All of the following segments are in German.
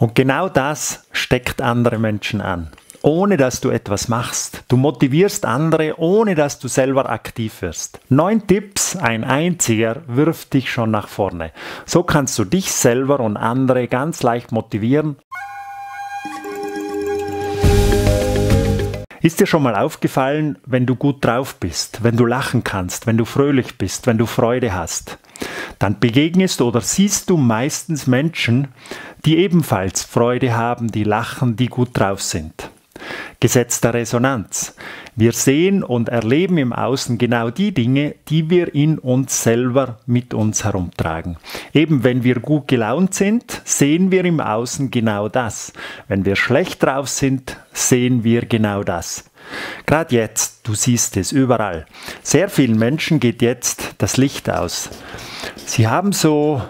Und genau das steckt andere Menschen an, ohne dass du etwas machst. Du motivierst andere, ohne dass du selber aktiv wirst. Neun Tipps, ein einziger wirft dich schon nach vorne. So kannst du dich selber und andere ganz leicht motivieren. Ist dir schon mal aufgefallen, wenn du gut drauf bist, wenn du lachen kannst, wenn du fröhlich bist, wenn du Freude hast? Dann begegnest oder siehst du meistens Menschen, die ebenfalls Freude haben, die lachen, die gut drauf sind. Gesetz der Resonanz. Wir sehen und erleben im Außen genau die Dinge, die wir in uns selber mit uns herumtragen. Eben wenn wir gut gelaunt sind, sehen wir im Außen genau das. Wenn wir schlecht drauf sind, sehen wir genau das. Gerade jetzt, du siehst es überall. Sehr vielen Menschen geht jetzt das Licht aus. Sie haben so,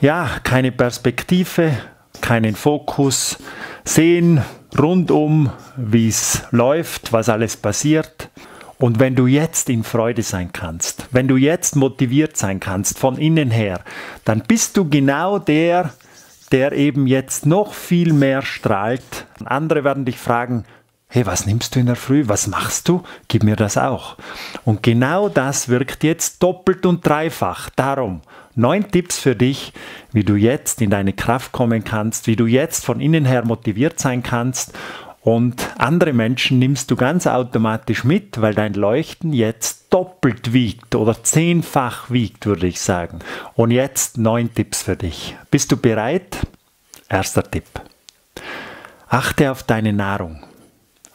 ja, keine Perspektive, keinen Fokus, sehen rundum, wie es läuft, was alles passiert. Und wenn du jetzt in Freude sein kannst, wenn du jetzt motiviert sein kannst von innen her, dann bist du genau der, der eben jetzt noch viel mehr strahlt. Andere werden dich fragen, hey, was nimmst du in der Früh? Was machst du? Gib mir das auch. Und genau das wirkt jetzt doppelt und dreifach. Darum neun Tipps für dich, wie du jetzt in deine Kraft kommen kannst, wie du jetzt von innen her motiviert sein kannst. Und andere Menschen nimmst du ganz automatisch mit, weil dein Leuchten jetzt doppelt wiegt oder zehnfach wiegt, würde ich sagen. Und jetzt neun Tipps für dich. Bist du bereit? Erster Tipp. Achte auf deine Nahrung.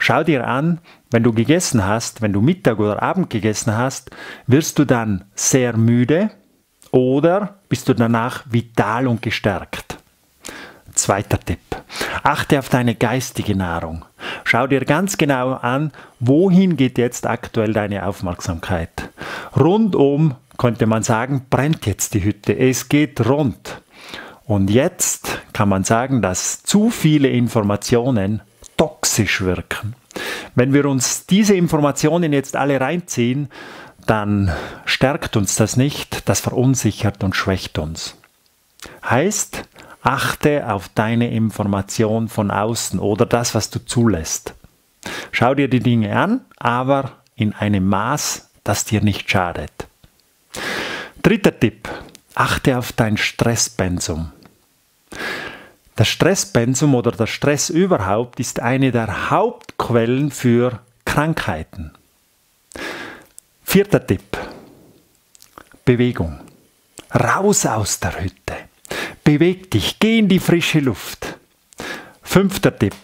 Schau dir an, wenn du gegessen hast, wenn du Mittag oder Abend gegessen hast, wirst du dann sehr müde oder bist du danach vital und gestärkt. Zweiter Tipp. Achte auf deine geistige Nahrung. Schau dir ganz genau an, wohin geht jetzt aktuell deine Aufmerksamkeit. Rundum könnte man sagen, brennt jetzt die Hütte. Es geht rund. Und jetzt kann man sagen, dass zu viele Informationen toxisch wirken. Wenn wir uns diese Informationen jetzt alle reinziehen, dann stärkt uns das nicht, das verunsichert und schwächt uns. Heißt, achte auf deine Information von außen oder das, was du zulässt. Schau dir die Dinge an, aber in einem Maß, das dir nicht schadet. Dritter Tipp, achte auf dein Stresspensum. Das Stresspensum oder der Stress überhaupt ist eine der Hauptquellen für Krankheiten. Vierter Tipp. Bewegung. Raus aus der Hütte. Beweg dich, geh in die frische Luft. Fünfter Tipp.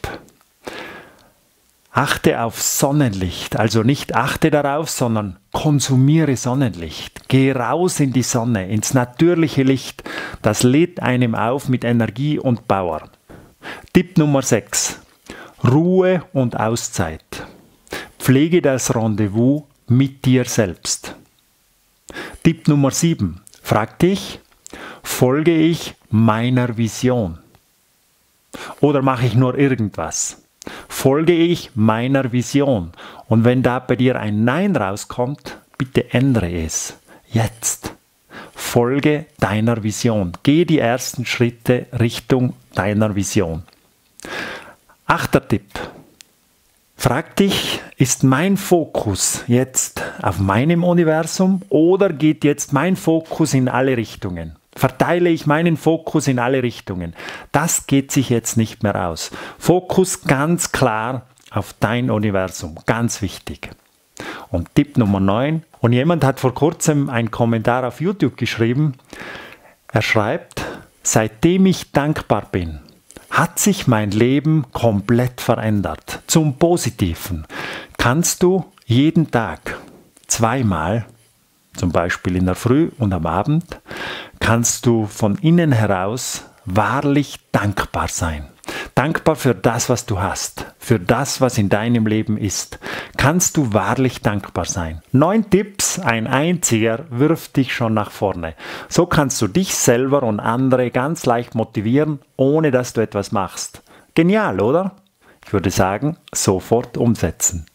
Achte auf Sonnenlicht, also nicht achte darauf, sondern konsumiere Sonnenlicht. Geh raus in die Sonne, ins natürliche Licht. Das lädt einem auf mit Energie und Power. Tipp Nummer 6. Ruhe und Auszeit. Pflege das Rendezvous mit dir selbst. Tipp Nummer 7. Frag dich, folge ich meiner Vision? Oder mache ich nur irgendwas? Folge ich meiner Vision? Und wenn da bei dir ein Nein rauskommt, bitte ändere es. Jetzt. Folge deiner Vision. Geh die ersten Schritte Richtung deiner Vision. Achter Tipp. Frag dich, ist mein Fokus jetzt auf meinem Universum oder geht jetzt mein Fokus in alle Richtungen? Verteile ich meinen Fokus in alle Richtungen. Das geht sich jetzt nicht mehr aus. Fokus ganz klar auf dein Universum, ganz wichtig. Und Tipp Nummer 9, und jemand hat vor kurzem einen Kommentar auf YouTube geschrieben, er schreibt, seitdem ich dankbar bin, hat sich mein Leben komplett verändert. Zum Positiven. Kannst du jeden Tag zweimal, zum Beispiel in der Früh und am Abend, kannst du von innen heraus wahrlich dankbar sein. Dankbar für das, was du hast, für das, was in deinem Leben ist. Kannst du wahrlich dankbar sein. Neun Tipps, ein einziger wirft dich schon nach vorne. So kannst du dich selber und andere ganz leicht motivieren, ohne dass du etwas machst. Genial, oder? Ich würde sagen, sofort umsetzen.